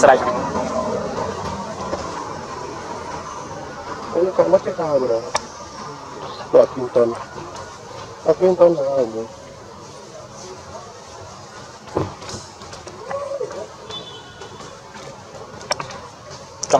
serai ini kan macam kau berapa Mbak Kinton. Aku sama kang penariknya Araj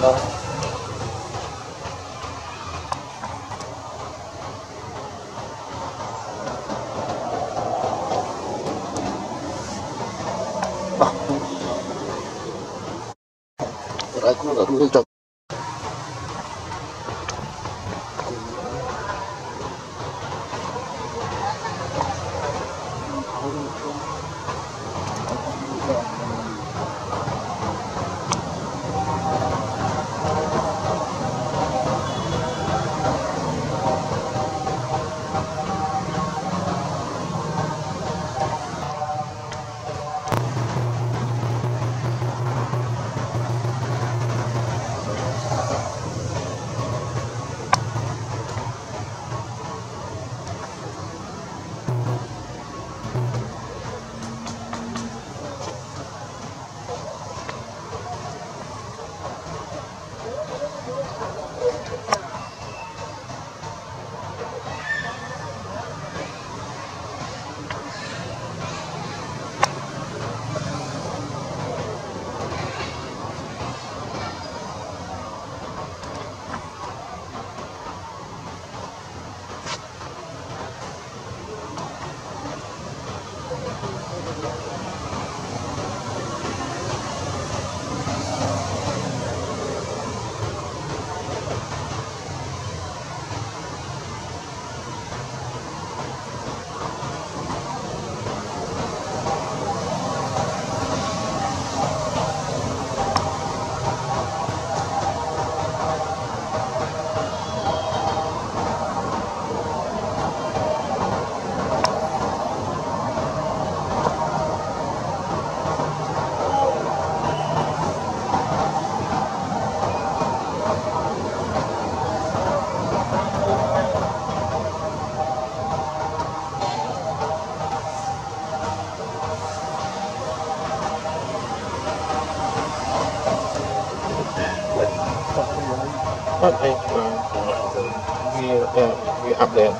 走 Okay. Uh, we, uh, we up there.